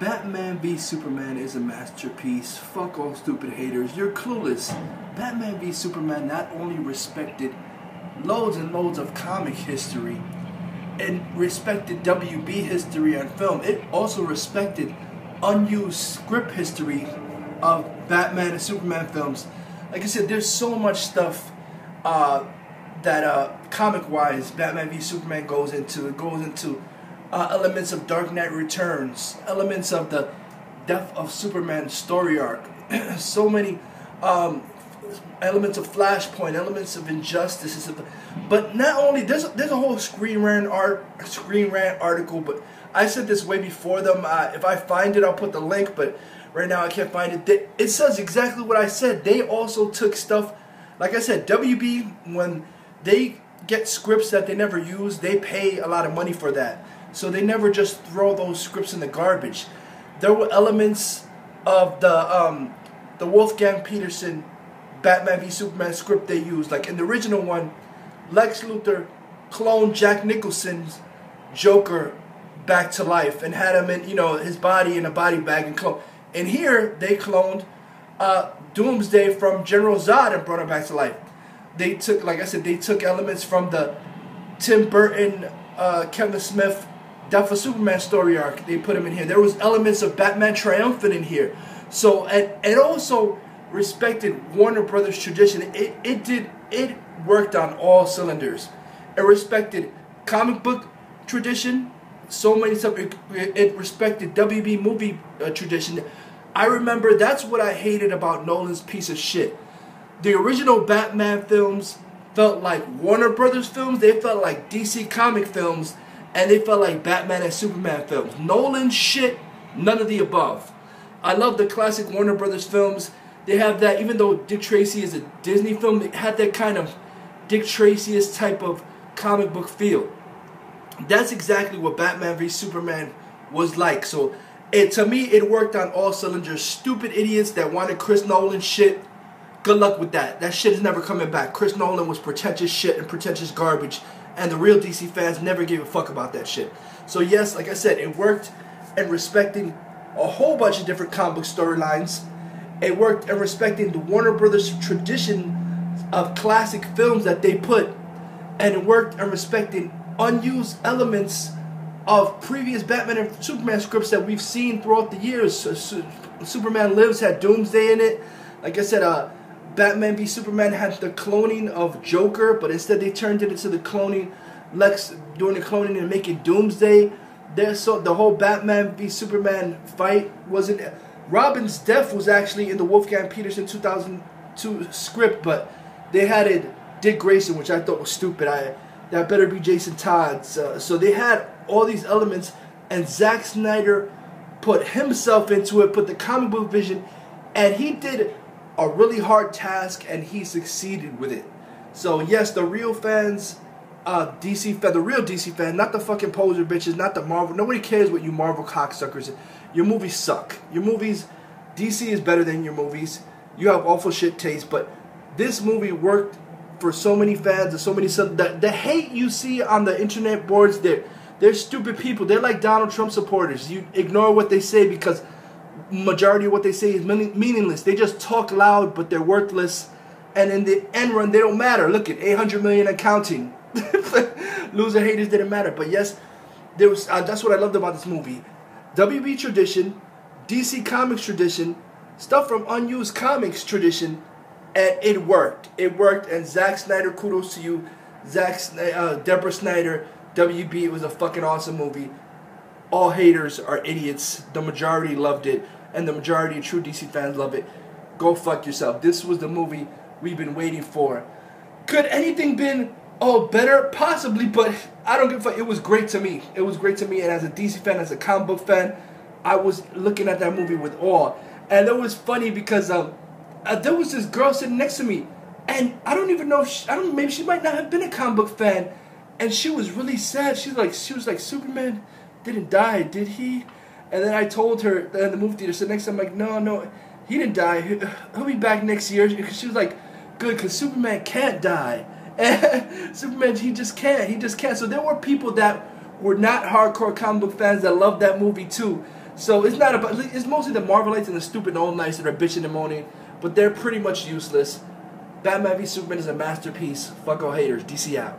Batman v Superman is a masterpiece. Fuck all stupid haters. You're clueless. Batman v Superman not only respected loads and loads of comic history and respected WB history on film, it also respected unused script history of Batman and Superman films. Like I said, there's so much stuff uh, that uh, comic-wise Batman v Superman goes into. It goes into uh, elements of Dark Knight Returns, elements of the death of Superman story arc, so many um, elements of Flashpoint, elements of Injustice, but not only there's a, there's a whole Screen Rant art Screen Rant article, but I said this way before them. Uh, if I find it, I'll put the link, but right now I can't find it. It says exactly what I said. They also took stuff, like I said, WB when they get scripts that they never use, they pay a lot of money for that. So they never just throw those scripts in the garbage. There were elements of the um, the Wolfgang Petersen Batman v Superman script they used. Like in the original one, Lex Luthor cloned Jack Nicholson's Joker back to life and had him in, you know, his body in a body bag and clone. And here they cloned uh, Doomsday from General Zod and brought him back to life. They took, like I said, they took elements from the Tim Burton, uh, Kevin Smith Death of Superman story arc. They put him in here. There was elements of Batman Triumphant in here. So and and also respected Warner Brothers tradition. It it did it worked on all cylinders. It respected comic book tradition. So many stuff. It, it respected WB movie uh, tradition. I remember that's what I hated about Nolan's piece of shit. The original Batman films felt like Warner Brothers films. They felt like DC comic films and they felt like Batman and Superman films. Nolan shit, none of the above. I love the classic Warner Brothers films. They have that, even though Dick Tracy is a Disney film, it had that kind of Dick tracy type of comic book feel. That's exactly what Batman v Superman was like. So, it to me, it worked on all cylinders. Stupid idiots that wanted Chris Nolan shit. Good luck with that. That shit is never coming back. Chris Nolan was pretentious shit and pretentious garbage and the real DC fans never gave a fuck about that shit. So yes, like I said, it worked in respecting a whole bunch of different comic book storylines. It worked in respecting the Warner Brothers tradition of classic films that they put, and it worked in respecting unused elements of previous Batman and Superman scripts that we've seen throughout the years. Superman Lives had Doomsday in it. Like I said, uh, Batman v Superman had the cloning of Joker, but instead they turned it into the cloning Lex doing the cloning and making Doomsday. There's so the whole Batman v Superman fight wasn't. Robin's death was actually in the Wolfgang Petersen 2002 script, but they had it Dick Grayson, which I thought was stupid. I that better be Jason Todd's. Uh, so they had all these elements, and Zack Snyder put himself into it, put the comic book vision, and he did a really hard task and he succeeded with it. So yes, the real fans, uh, DC fan, the real DC fan, not the fucking poser bitches, not the Marvel. Nobody cares what you Marvel cocksuckers. Your movies suck. Your movies, DC is better than your movies. You have awful shit taste, but this movie worked for so many fans and so many the, the hate you see on the internet boards. They're they're stupid people. They're like Donald Trump supporters. You ignore what they say because majority of what they say is meaningless. They just talk loud, but they're worthless. And in the end run, they don't matter. Look at 800 million and counting. Loser haters didn't matter. But yes, there was. Uh, that's what I loved about this movie. WB tradition, DC Comics tradition, stuff from unused comics tradition, and it worked. It worked. And Zack Snyder, kudos to you, Zack, uh, Deborah Snyder, WB. It was a fucking awesome movie all haters are idiots. The majority loved it, and the majority of true DC fans love it. Go fuck yourself. This was the movie we've been waiting for. Could anything been oh better? Possibly, but I don't give a fuck. It was great to me. It was great to me, and as a DC fan, as a comic book fan, I was looking at that movie with awe. And it was funny because um, uh, there was this girl sitting next to me, and I don't even know. She, I don't. Maybe she might not have been a comic book fan, and she was really sad. She was like, she was like Superman didn't die, did he? And then I told her in the movie theater, so next time I'm like, no, no, he didn't die. He'll be back next year. She was like, good, because Superman can't die. And Superman, he just can't. He just can't. So there were people that were not hardcore comic book fans that loved that movie too. So it's not about. It's mostly the Marvelites and the stupid Nolanites that are bitching and moaning, but they're pretty much useless. Batman v Superman is a masterpiece. Fuck all haters. DC out.